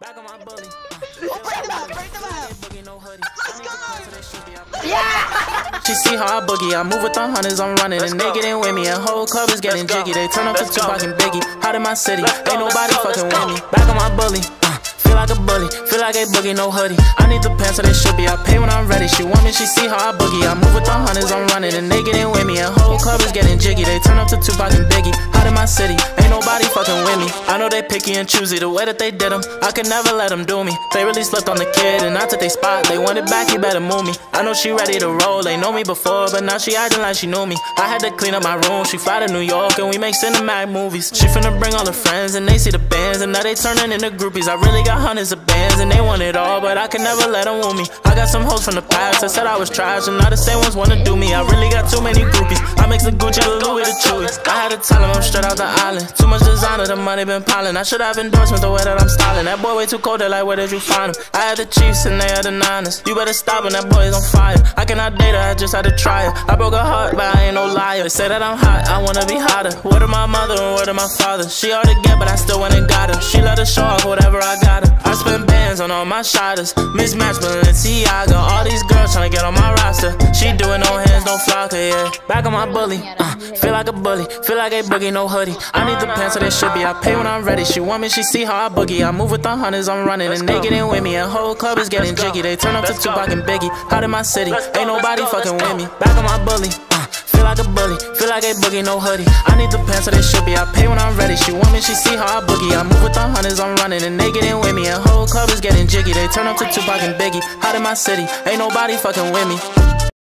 Back on my bully. Oh, break them out, break them out. Boogie, no hoodie. Let's go. Yeah! She see how I boogie, I move with the hunters, I'm running. And they getting with me, and whole club is getting jiggy. They turn up to Tupac and Biggie. Hot in my city, ain't nobody fucking with me. Back on my bully. Uh, feel like a bully, feel like a boogie, no hoodie. I need the pants so they should be. I pay when I'm ready. She want me, she see how I boogie. I move with the hunters, I'm running. And they getting with me, and whole club is getting jiggy. They turn up to Tupac and Biggie. Hot in my city, ain't nobody know they picky and choosy, the way that they did them. I can never let them do me. They really slept on the kid, and I took they spot. They wanted back, you better move me. I know she ready to roll, they know me before, but now she acting like she knew me. I had to clean up my room, she fly to New York, and we make cinematic movies. She finna bring all her friends, and they see the bands, and now they turning into groupies. I really got hundreds of bands, and they want it all, but I can never let them woo me. I got some hoes from the past that said I was trash, and now the same ones wanna do me. I really got too many groupies. I mix the Gucci, tell them I'm straight out the island. Too much designer, the money been piling. I should have endorsements the way that I'm styling. That boy way too cold, they like, where did you find him? I had the Chiefs and they had the Niners. You better stop and that boy is on fire. I cannot date her, I just had to try her. I broke her heart, but I ain't no liar. Say that I'm hot, I wanna be hotter. Word of my mother and word of my father. She hard to get, but I still went and got her. She let her show off whatever I got her. I spend bands on all my shotters. Mismatch Balenciaga. All tryna get on my roster. She doing no hands, no flocker, yeah. Back on my bully. Uh, feel like a bully. Feel like a boogie, no hoodie. I need the pants so they should be. I pay when I'm ready. She want me, she see how I boogie. I move with the hunters, I'm running. And they get in with me. And whole club is getting jiggy. They turn up to Tupac and Biggie. Hot in my city. Ain't nobody fucking with me. Back on my bully. Feel like a bully. Feel like a boogie, no hoodie. I need the pants so they should be. I pay when I'm ready. She want me, she see how I boogie. I move with the hunters, I'm running. And they get in with me. And whole club is getting jiggy. They turn up to Tupac and Biggie. Hot in my city. Ain't nobody fucking with me.